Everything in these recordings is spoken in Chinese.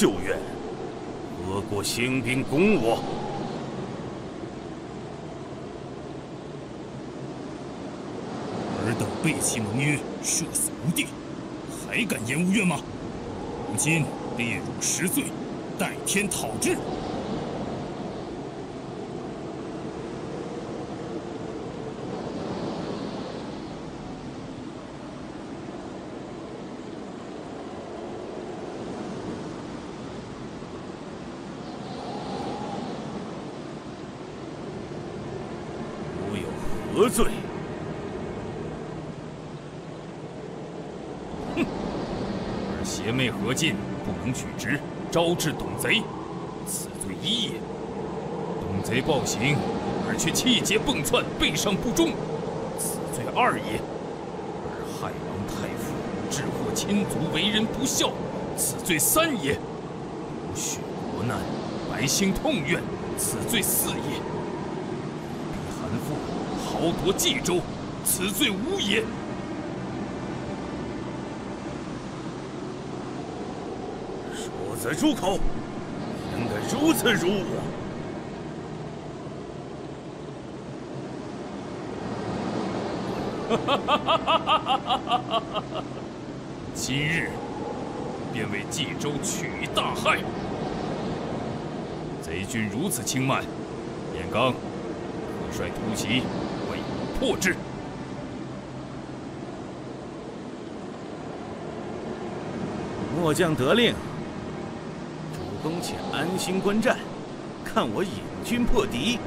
旧怨，俄国兴兵攻我？尔等背弃盟约，射死无地，还敢言无怨吗？如今列入十罪，代天讨之。吾有何罪？尔邪魅何进，举职，招致董贼，此罪一也。董贼暴行，而却气节蹦窜，背上不忠，此罪二也。而害王太傅，致祸亲族，为人不孝，此罪三也。无恤国难，百姓痛怨，此罪四也。逼韩馥，豪夺冀州，此罪五也。说则出口，竟敢如此辱我！今日便为冀州取大害。贼军如此轻慢，燕刚，可率突袭，为吾破之。末将得令，主公且安心观战，看我引军破敌。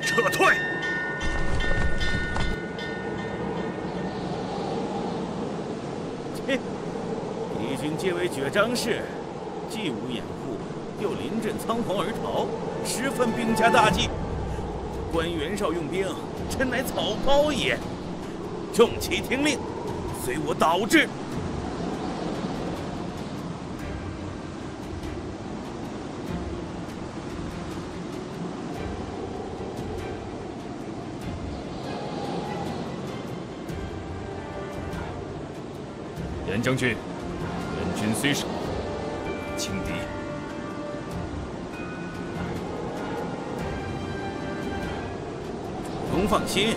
撤退！嘿，敌军皆为绝张氏，包也。众骑听令，随我导之。严将军，援军虽少，轻敌。主公放心，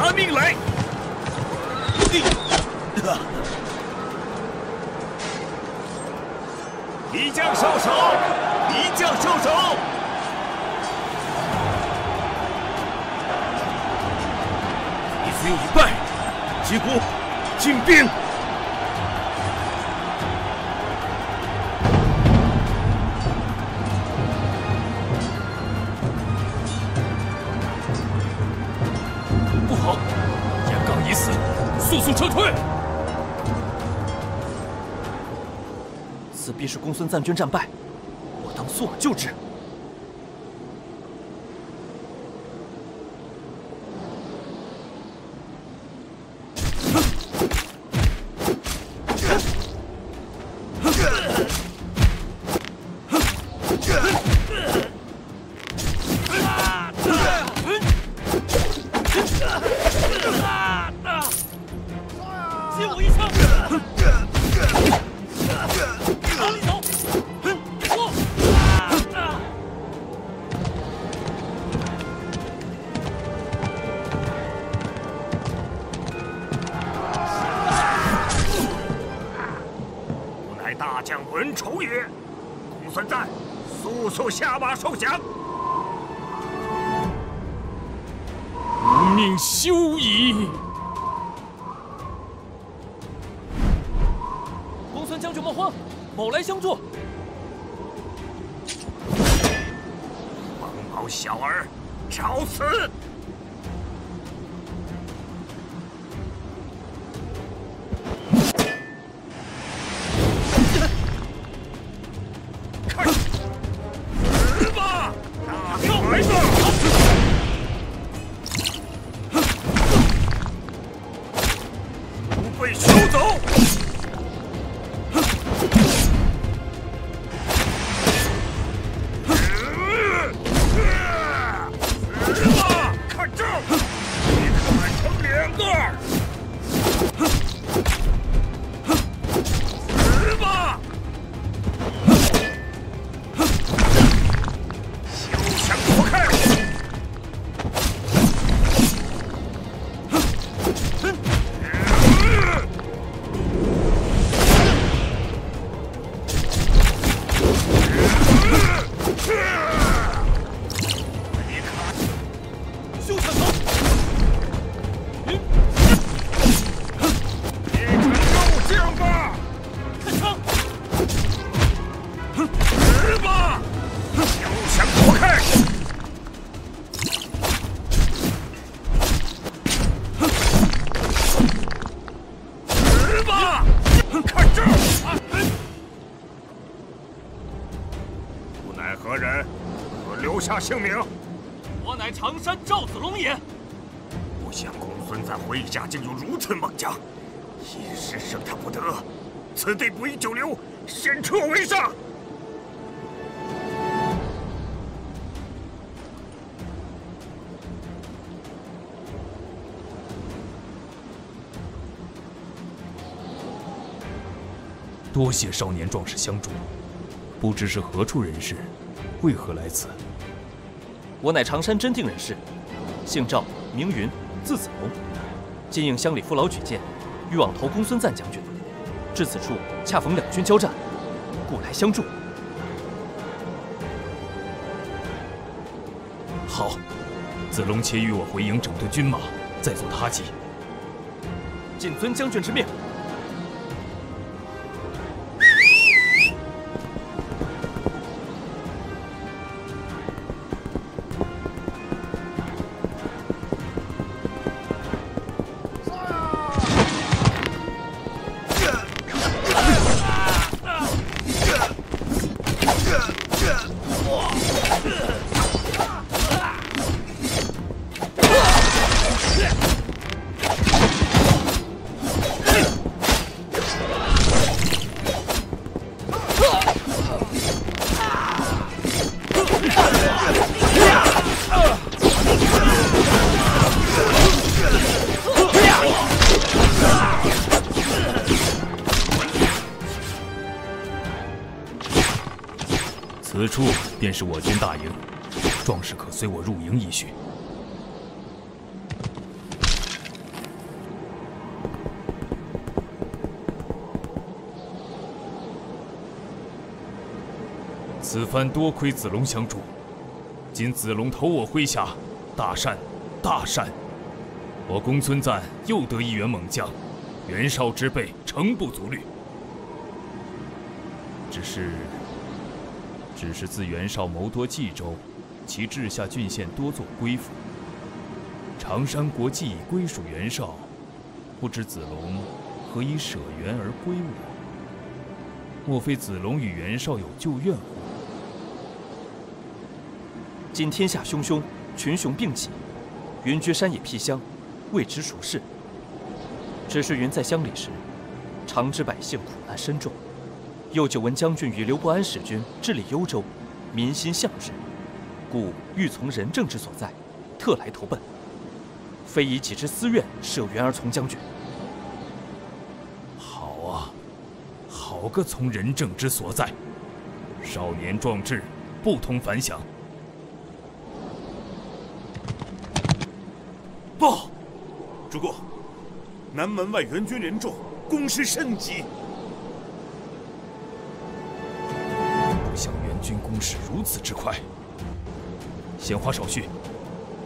拿命来！一将受首，一将受首。敌军已败，击鼓进兵。孙赞军战败，我当速马救之。命休矣！公孙将军莫慌，某来相助。帮保小儿，找死！姓名，我乃常山赵子龙也。不想公孙瓒麾下竟有如此猛将，一时胜他不得。此地不宜久留，先撤为上。多谢少年壮士相助，不知是何处人士，为何来此？我乃常山真定人士，姓赵，名云，字子龙。今应乡里父老举荐，欲往投公孙瓒将军。至此处恰逢两军交战，故来相助。好，子龙且与我回营整顿军马，再做他计。谨遵将军之命。此处便是我军大营，壮士可随我入营一叙。此番多亏子龙相助，今子龙投我麾下，大善，大善！我公孙瓒又得一员猛将，袁绍之辈诚不足虑。只是。只是自袁绍谋夺冀州，其治下郡县多作归附。常山国既已归属袁绍，不知子龙何以舍袁而归我？莫非子龙与袁绍有旧怨乎？今天下汹汹，群雄并起，云居山野僻乡，未知孰是。只是云在乡里时，常知百姓苦难深重。又久闻将军与刘伯安使君治理幽州，民心向之，故欲从仁政之所在，特来投奔。非以己之私怨舍袁而从将军。好啊，好个从仁政之所在！少年壮志，不同凡响。报，主公，南门外援军人众，攻势甚急。是如此之快，闲话少叙，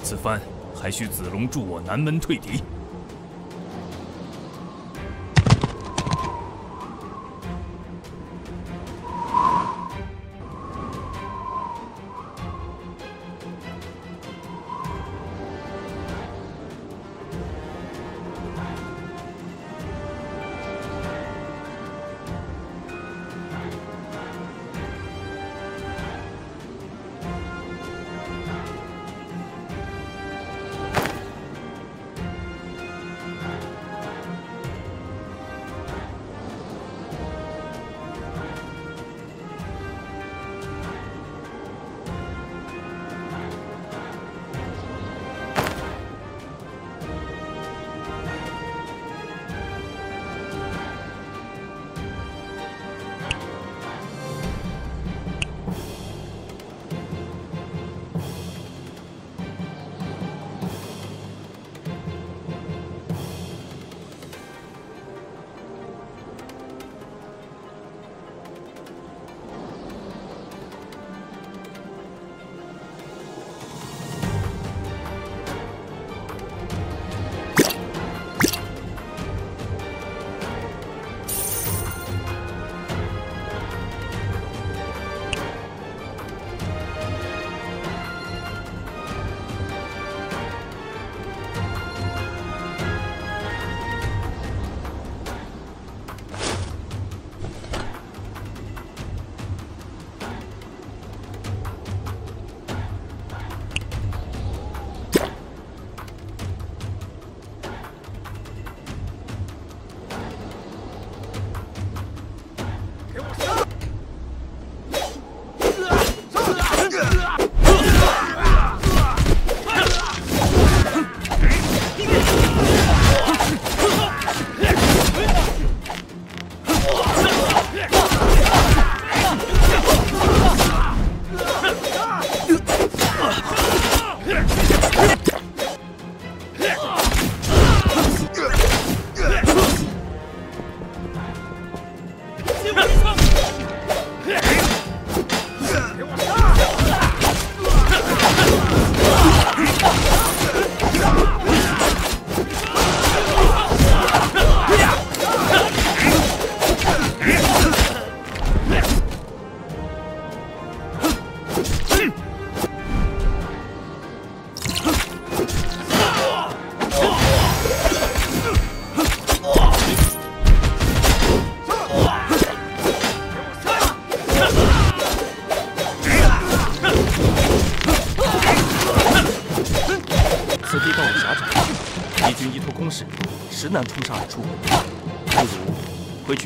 此番还需子龙助我南门退敌。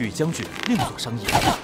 与将军另作商议。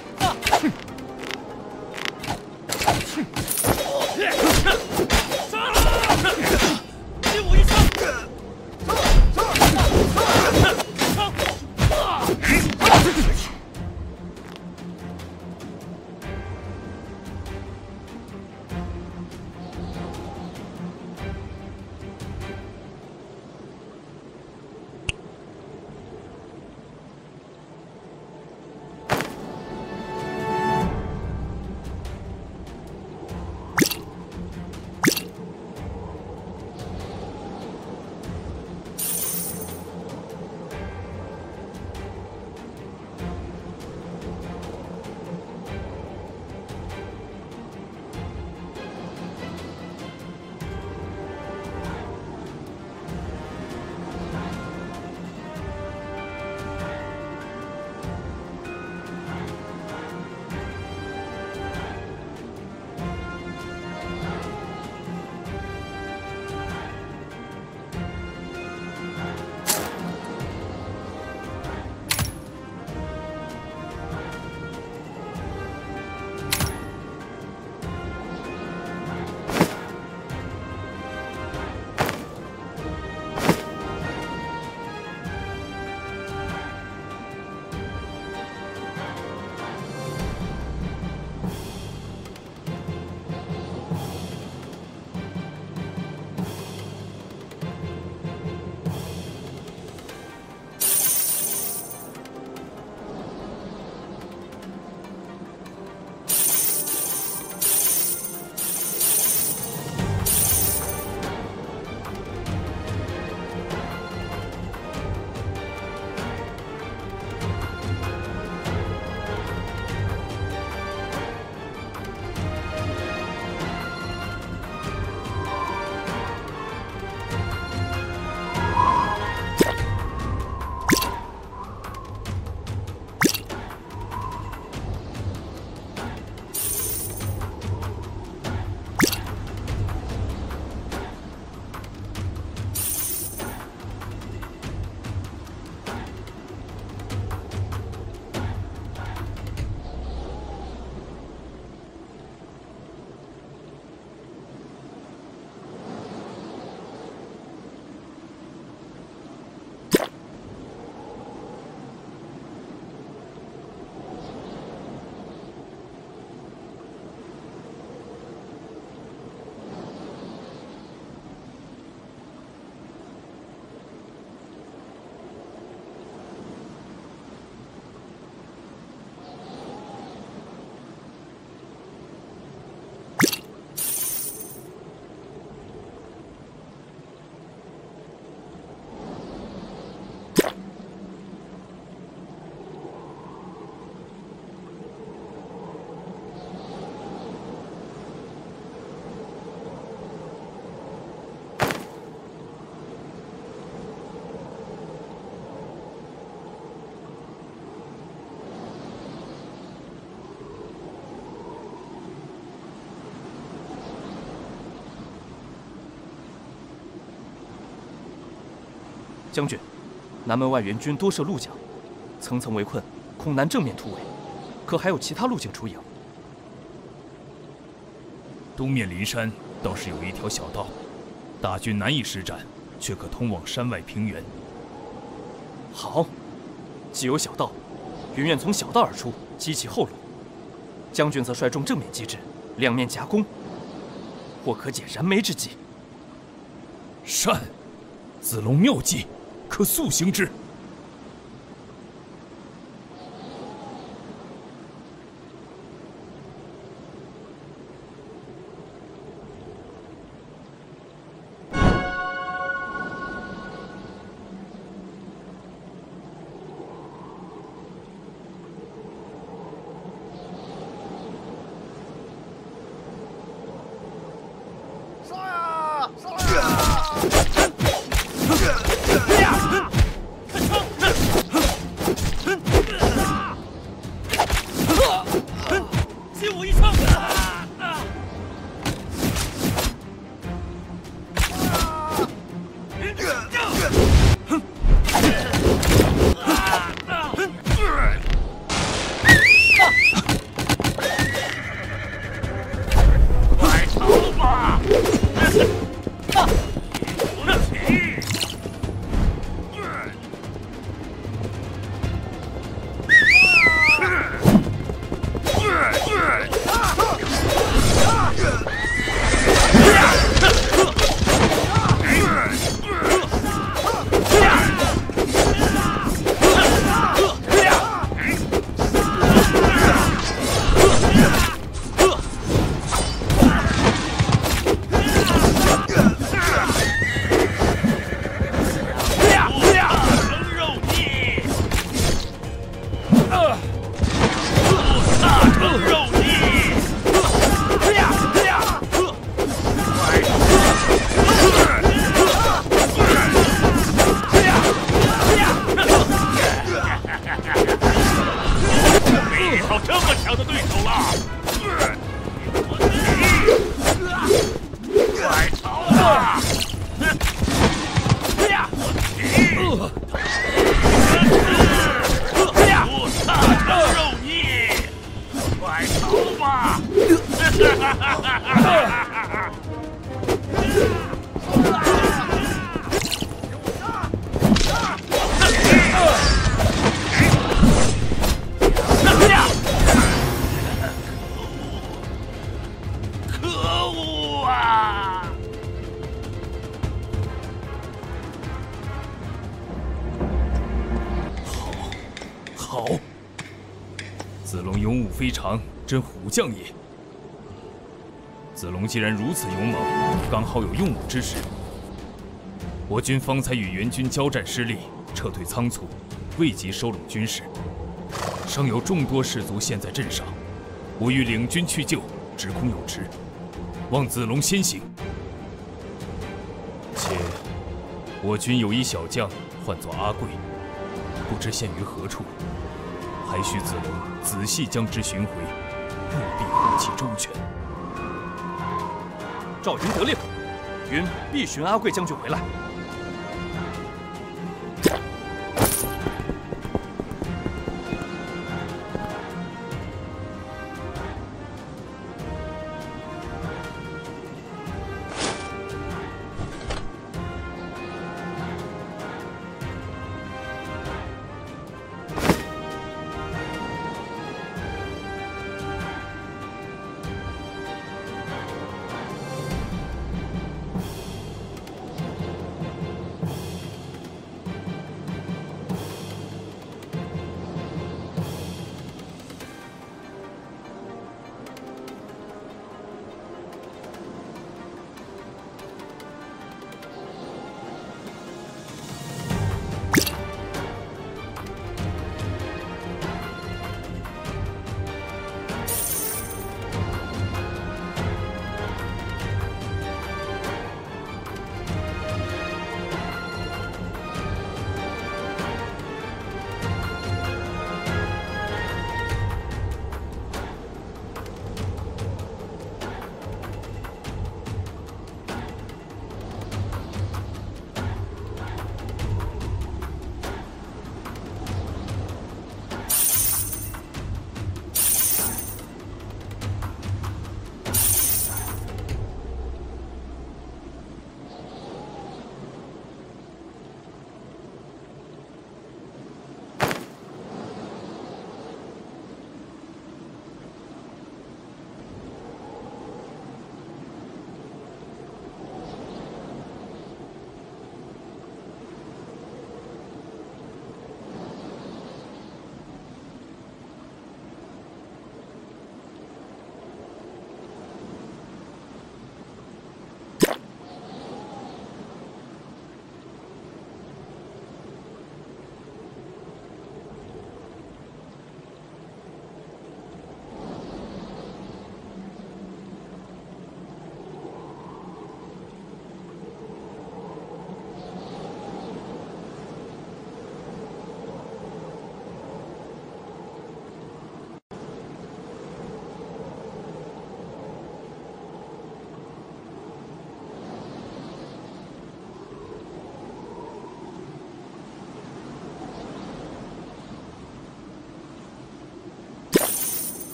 将军，南门外援军多设鹿角，层层围困，恐难正面突围。可还有其他路径出营？东面临山倒是有一条小道，大军难以施展，却可通往山外平原。好，既有小道，云愿从小道而出，击其后路。将军则率众正面击之，两面夹攻，或可解燃眉之急。善，子龙妙计，可速行之。将也。子龙既然如此勇猛，刚好有用武之时。我军方才与援军交战失利，撤退仓促，未及收拢军士，尚有众多士卒陷在阵上。我欲领军去救，只恐有迟，望子龙先行。且我军有一小将，唤作阿贵，不知现于何处，还需子龙仔细将之寻回，务必护其周全。赵云得令，云必寻阿贵将军回来。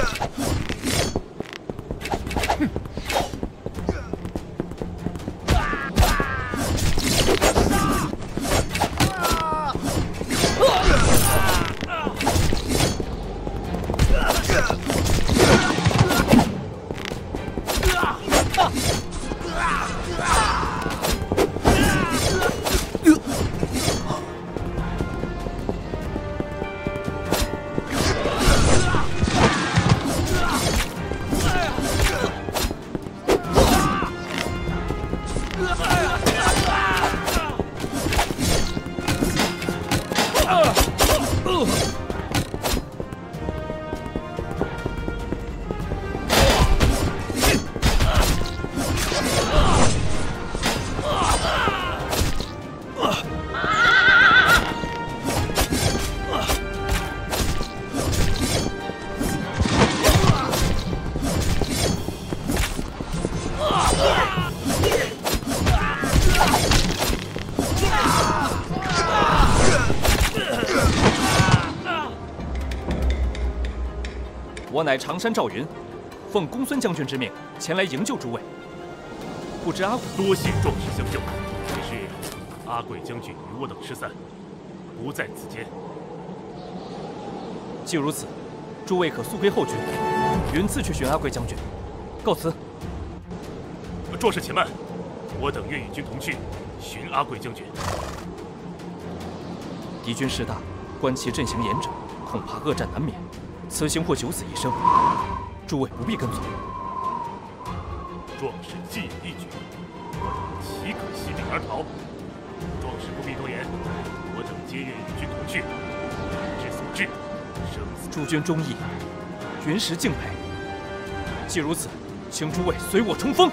Yeah. 我乃常山赵云，奉公孙将军之命前来营救诸位。不知阿贵多谢壮士相救，只是阿贵将军与我等失散，不在此间。既如此，诸位可速归后军，云自去寻阿贵将军。告辞。壮士且慢，我等愿与君同去寻阿贵将军。敌军势大，观其阵型严整，恐怕恶战难免。此行或九死一生，诸位不必跟随。壮士既有义举，我等岂可惜命而逃？壮士不必多言，我等皆愿与君同去。不知所至，生死诸君忠义，云石敬佩。既如此，请诸位随我冲锋。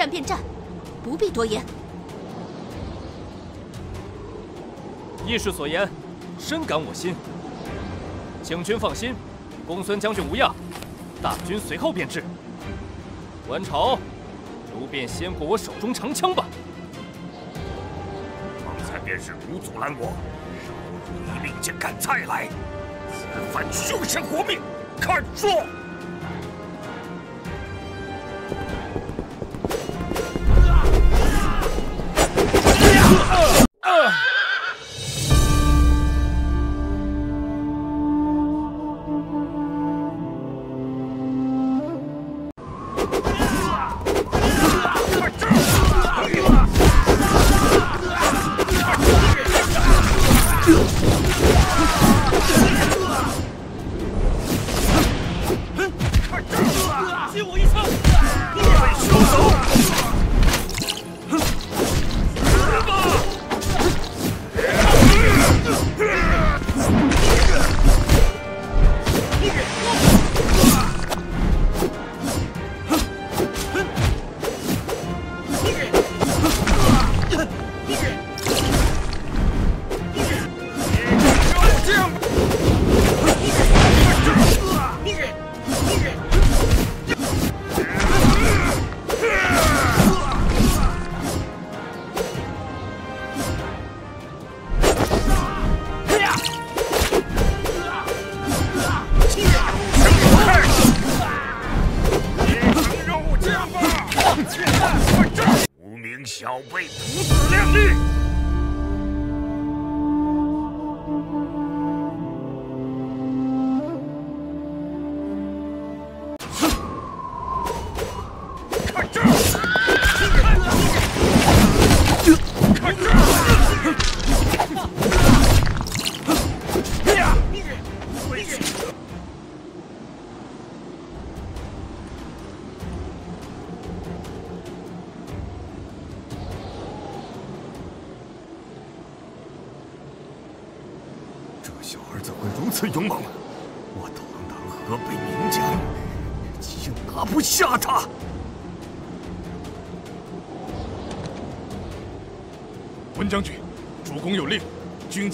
战便战，不必多言。义士所言，深感我心。请君放心，公孙将军无恙，大军随后便至。文丑，如便先过我手中长枪吧。方才便是卢阻拦我，少如一令箭赶再来，此番凶神活命，看说！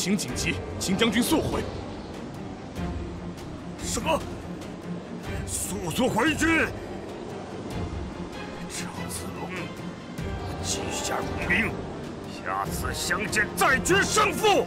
情紧急，请将军速回。什么？速速回军！赵子龙，记下如兵，下次相见再决胜负。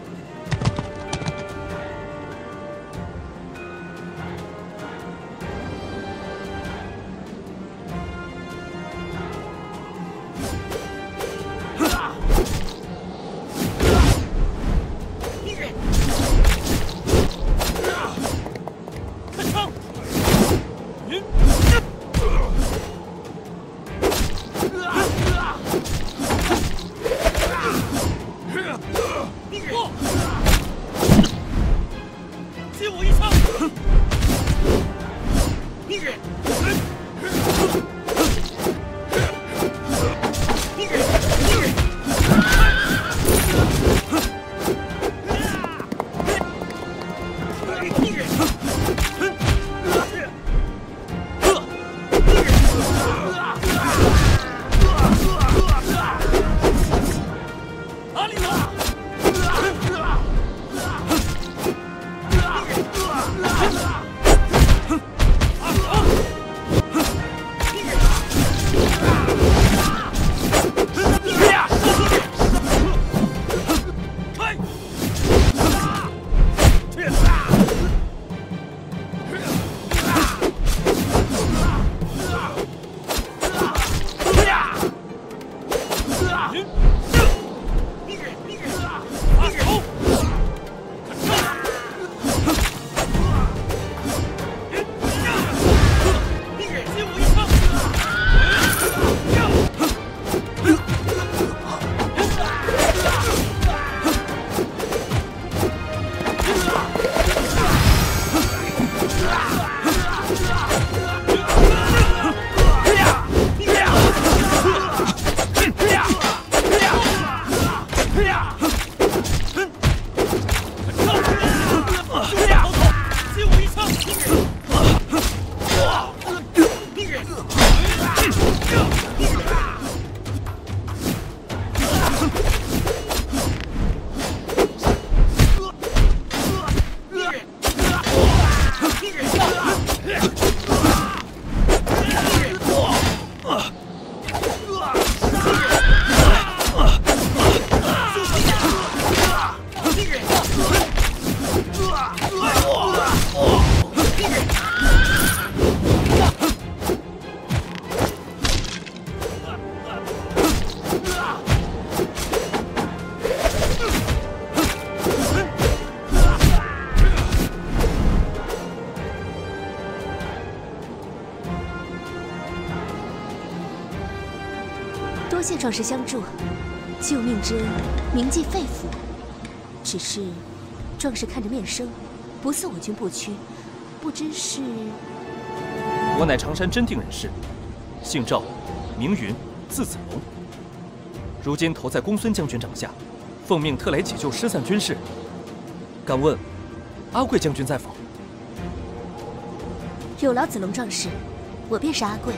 壮士相助，救命之恩铭记肺腑。只是，壮士看着面生，不似我军部区，不知是……我乃常山真定人士，姓赵，名云，字子龙。如今投在公孙将军掌下，奉命特来解救失散军士。敢问，阿贵将军在否？有劳子龙壮士，我便是阿贵。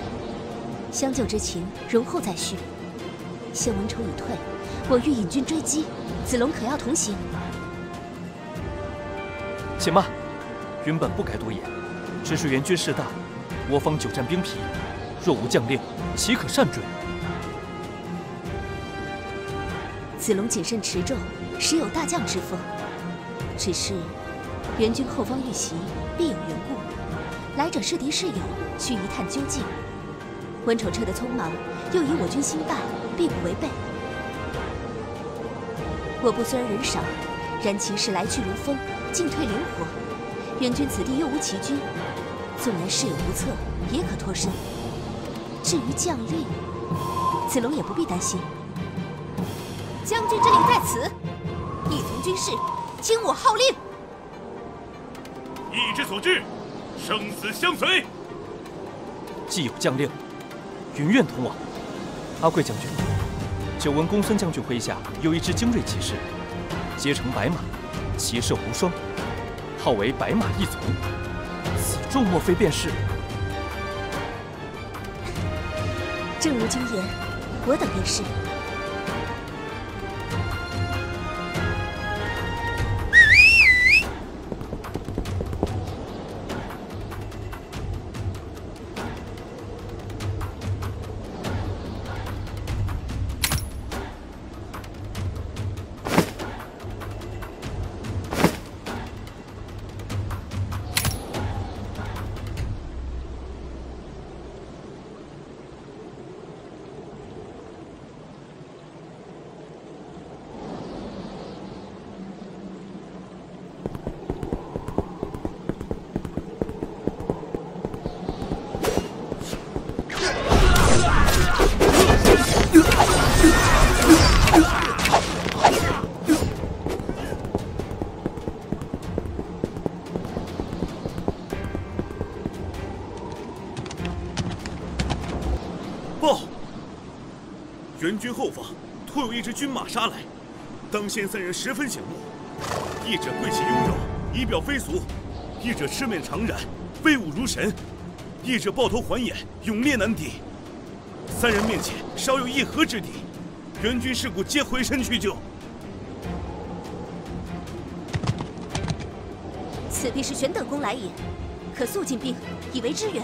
相救之情，容后再叙。现文丑已退，我欲引军追击，子龙可要同行？且慢，云本不该多言，只是援军势大，我方久战兵疲，若无将令，岂可擅追？子龙谨慎持重，实有大将之风。只是援军后方遇袭，必有缘故。来者是敌是友，需一探究竟。文丑撤得匆忙，又以我军新败，必不违背。我部虽然人少，然其势来去如风，进退灵活。援军此地又无奇军，纵然事有不测，也可脱身。至于将令，子龙也不必担心。将军之令在此，一从军事，听我号令。意之所至，生死相随。既有将令，云愿同往。阿贵将军，久闻公孙将军麾下有一支精锐骑士，皆乘白马，骑射无双，号为白马一族。此众莫非便是？正如君言，我等便是。军马杀来，当先三人十分醒目，一者贵气雍容，仪表非俗；一者赤面长髯，威武如神；一者抱头环眼，勇烈难敌。三人面前少有一合之敌，援军士卒皆回身去救。此必是玄等公来也，可速进兵，以为支援。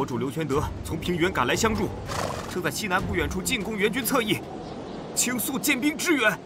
国主刘玄德从平原赶来相助，正在西南不远处进攻援军侧翼，请速建兵支援。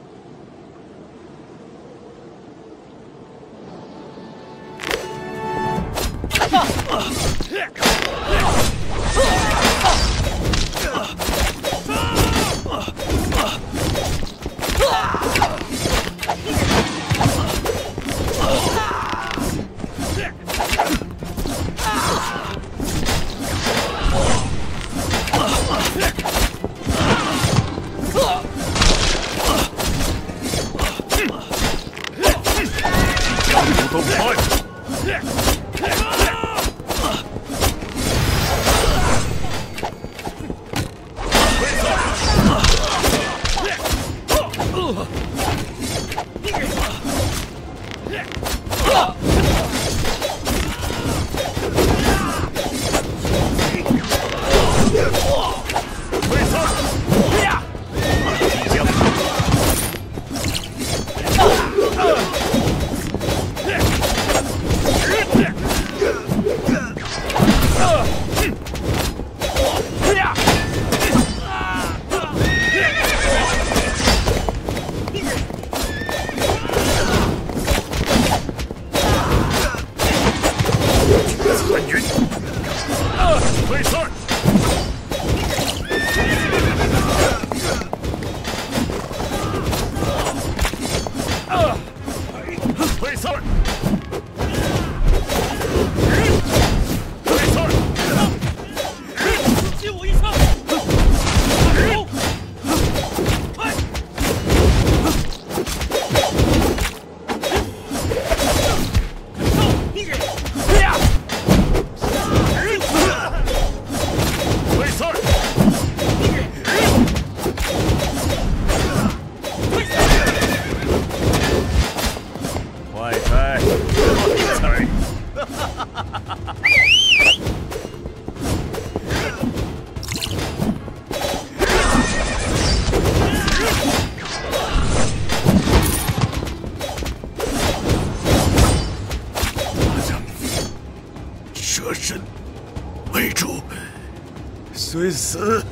虽死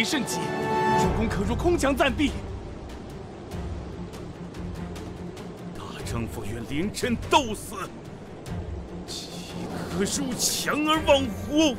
敌袭甚急，主公可入空墙暂避。大丈夫与临阵斗死，岂可入墙而忘乎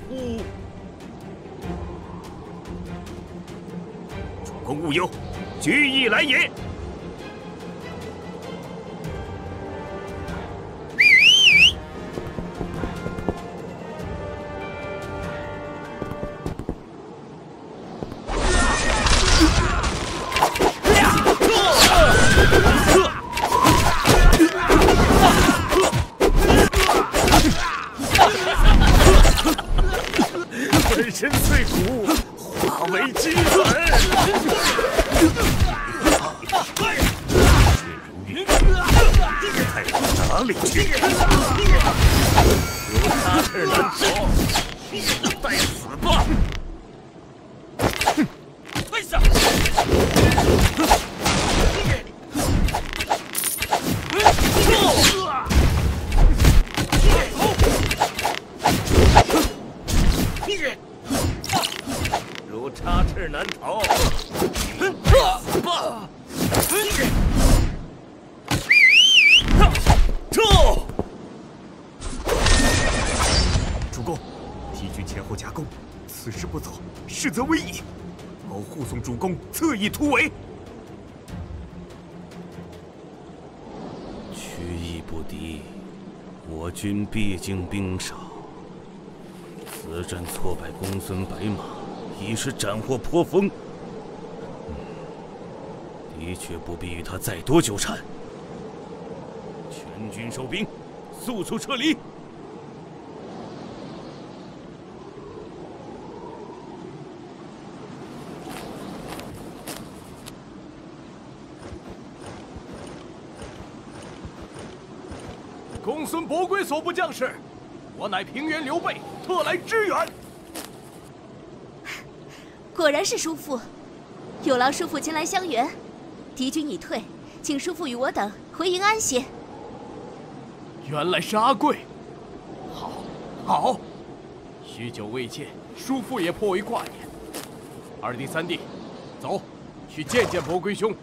毕竟兵少。此战挫败公孙白马，已是斩获颇丰。的确不必与他再多纠缠。全军收兵，速速撤离！公孙伯归所部将士，我乃平原刘备，特来支援。果然是叔父，有劳叔父前来相援。敌军已退，请叔父与我等回营安歇。原来是阿贵，好，好，许久未见，叔父也颇为挂念。二弟、三弟，走，去见见伯归兄。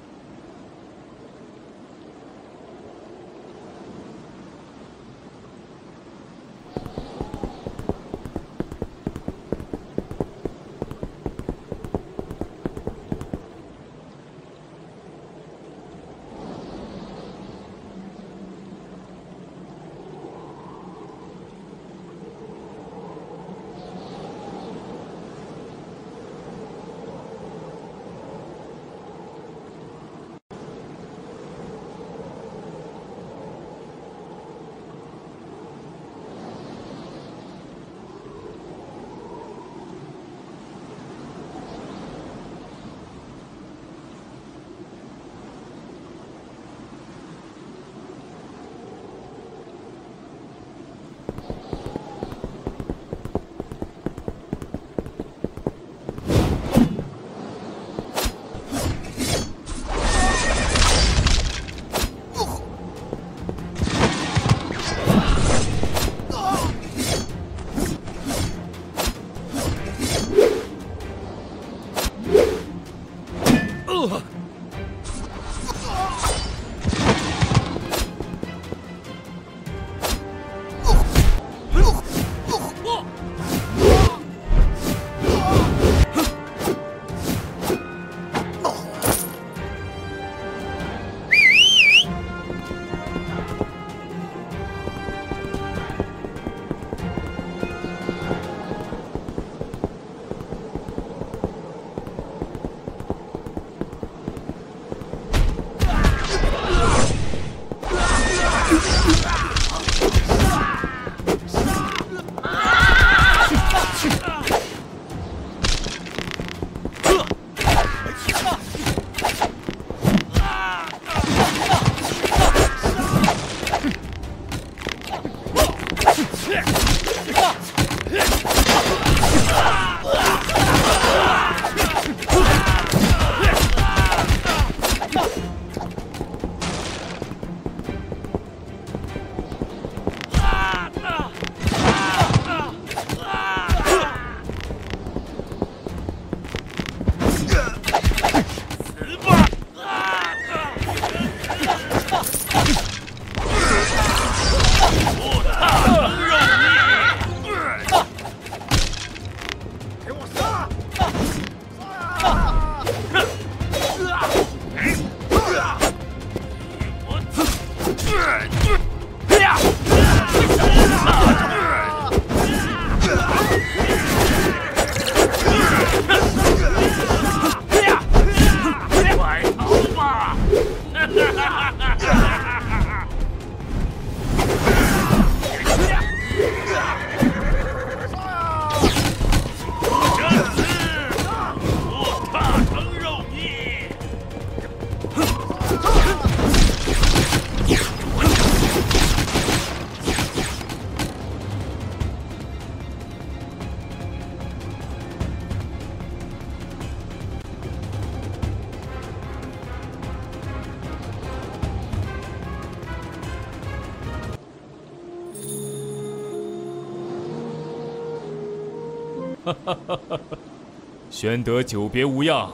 玄德久别无恙，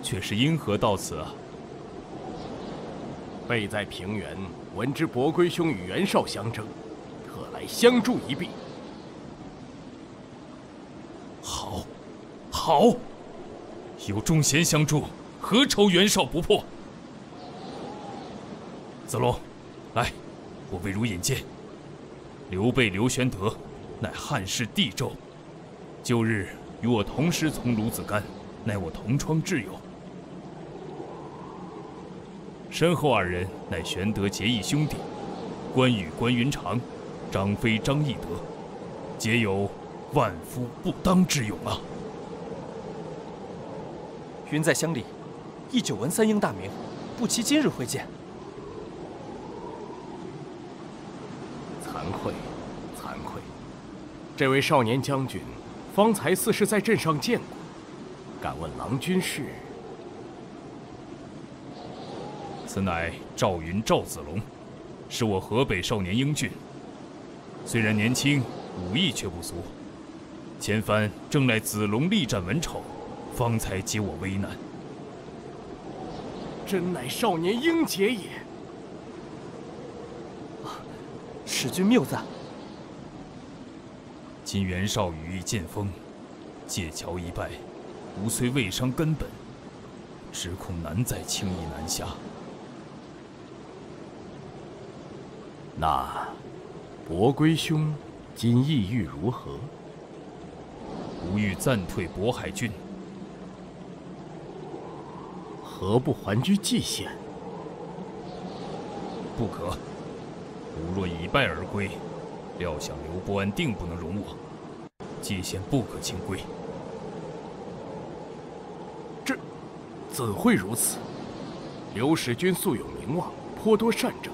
却是因何到此啊？备在平原，闻知伯归兄与袁绍相争，特来相助一臂。好，好，有忠贤相助，何愁袁绍不破？子龙，来，我为汝引荐。刘备刘玄德，乃汉室帝胄，旧日。与我同师从鲁子干，乃我同窗挚友。身后二人乃玄德结义兄弟，关羽关云长，张飞张翼德，皆有万夫不当之勇啊！云在乡里，亦久闻三英大名，不期今日会见。惭愧，惭愧，这位少年将军，方才似是在镇上见过。敢问郎君是？此乃赵云赵子龙，是我河北少年英俊。虽然年轻，武艺却不俗。前番正赖子龙力战文丑，方才解我危难。真乃少年英杰也！使君谬赞。今袁绍羽翼渐丰，界桥一败，吾虽未伤根本，只恐难再轻易南下。那伯归兄今意欲如何？吾欲暂退渤海郡。何不还居蓟县？不可。吾若以败而归，料想刘伯安定不能容我。蓟县不可轻归。这怎会如此？刘使君素有名望，颇多善政。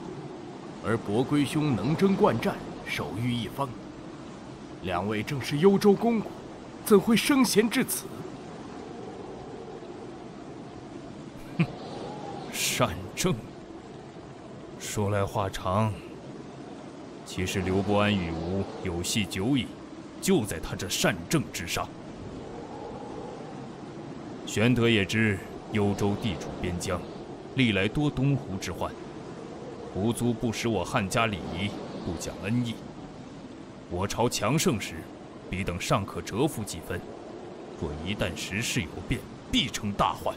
而伯归兄能征惯战，守御一方。两位正是幽州公，怎会生贤至此？哼，善政。说来话长。其实刘伯安与吴有隙久矣，就在他这善政之上。玄德也知幽州地处边疆，历来多东湖之患。胡族不识我汉家礼仪，不讲恩义。我朝强盛时，彼等尚可折服几分；若一旦时势有变，必成大患。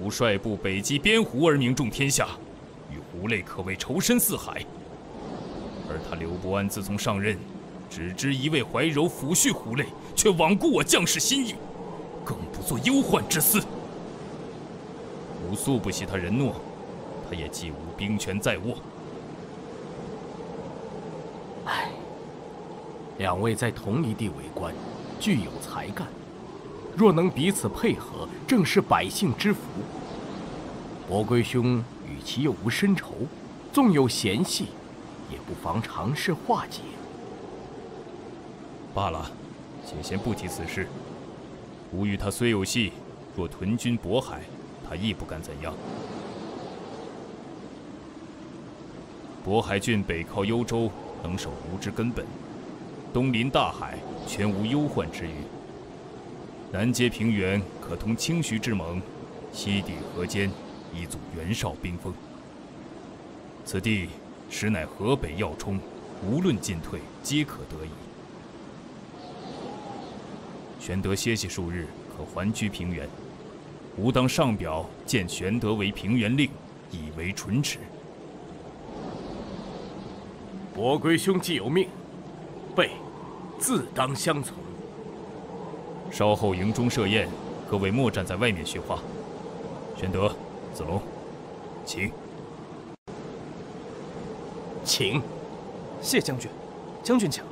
吾率部北击边胡而名重天下，与胡类可谓仇深似海。而他刘伯安自从上任，只知一味怀柔抚恤胡类，却罔顾我将士心意，更不做忧患之思。吾素不喜他人懦，他也既无兵权在握。唉，两位在同一地为官，具有才干，若能彼此配合，正是百姓之福。伯归兄与其又无深仇，纵有嫌隙，也不妨尝试化解。罢了，且先不提此事。吾与他虽有隙，若屯军渤海。他亦不敢怎样。渤海郡北靠幽州，能守吴之根本；东临大海，全无忧患之虞。南接平原，可通清徐之盟；西抵河间，以阻袁绍兵锋。此地实乃河北要冲，无论进退，皆可得矣。玄德歇息数日，可还居平原。吾当上表见玄德为平原令，以为唇齿。伯归兄既有命，备自当相从。稍后营中设宴，各位莫站在外面叙话。玄德、子龙，请。请。谢将军，将军请。